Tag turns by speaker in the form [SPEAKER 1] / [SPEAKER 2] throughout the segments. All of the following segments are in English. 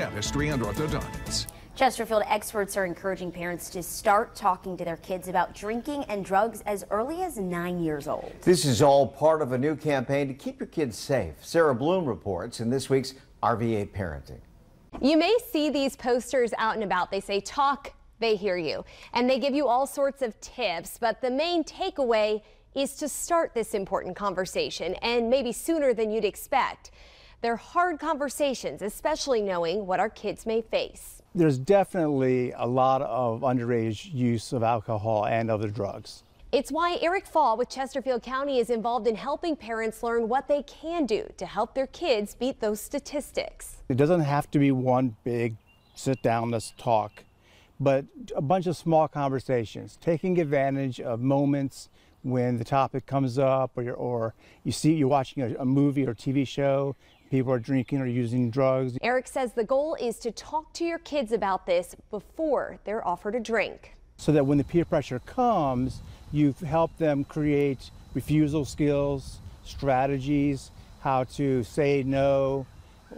[SPEAKER 1] dentistry and orthodontics.
[SPEAKER 2] Chesterfield experts are encouraging parents to start talking to their kids about drinking and drugs as early as nine years old.
[SPEAKER 3] This is all part of a new campaign to keep your kids safe. Sarah Bloom reports in this week's RVA Parenting.
[SPEAKER 4] You may see these posters out and about. They say talk, they hear you. And they give you all sorts of tips, but the main takeaway is to start this important conversation and maybe sooner than you'd expect. They're hard conversations, especially knowing what our kids may face.
[SPEAKER 5] There's definitely a lot of underage use of alcohol and other drugs.
[SPEAKER 4] It's why Eric Fall with Chesterfield County is involved in helping parents learn what they can do to help their kids beat those statistics.
[SPEAKER 5] It doesn't have to be one big sit down, let's talk, but a bunch of small conversations, taking advantage of moments when the topic comes up or, or you see you're watching a, a movie or TV show people are drinking or using drugs.
[SPEAKER 4] Eric says the goal is to talk to your kids about this before they're offered a drink.
[SPEAKER 5] So that when the peer pressure comes, you've helped them create refusal skills, strategies, how to say no,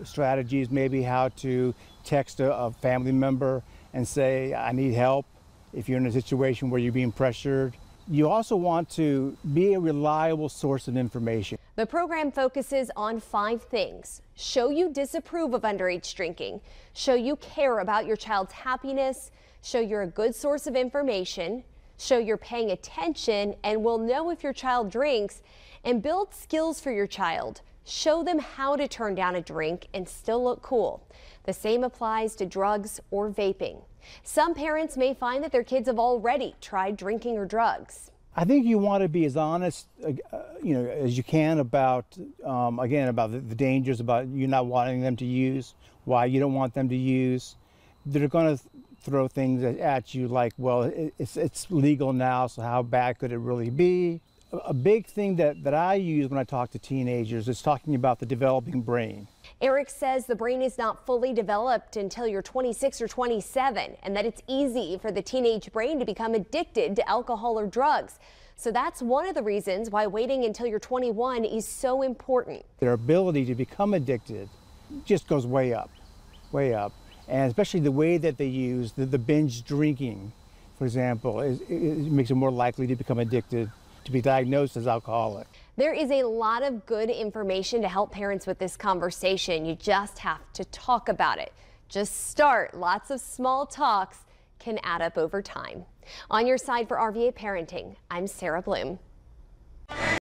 [SPEAKER 5] strategies, maybe how to text a, a family member and say, I need help if you're in a situation where you're being pressured. You also want to be a reliable source of information.
[SPEAKER 4] The program focuses on five things. Show you disapprove of underage drinking, show you care about your child's happiness, show you're a good source of information, show you're paying attention and will know if your child drinks, and build skills for your child. Show them how to turn down a drink and still look cool. The same applies to drugs or vaping. Some parents may find that their kids have already tried drinking or drugs.
[SPEAKER 5] I think you want to be as honest, uh, you know, as you can about, um, again, about the, the, dangers, about you not wanting them to use, why you don't want them to use. They're going to throw things at you like, well, it's, it's legal now, so how bad could it really be? A big thing that, that I use when I talk to teenagers is talking about the developing brain.
[SPEAKER 4] Eric says the brain is not fully developed until you're 26 or 27 and that it's easy for the teenage brain to become addicted to alcohol or drugs. So that's one of the reasons why waiting until you're 21 is so important.
[SPEAKER 5] Their ability to become addicted just goes way up, way up. And especially the way that they use the, the binge drinking, for example, is, it makes them more likely to become addicted to be diagnosed as alcoholic.
[SPEAKER 4] There is a lot of good information to help parents with this conversation. You just have to talk about it. Just start. Lots of small talks can add up over time. On your side for RVA Parenting, I'm Sarah Bloom.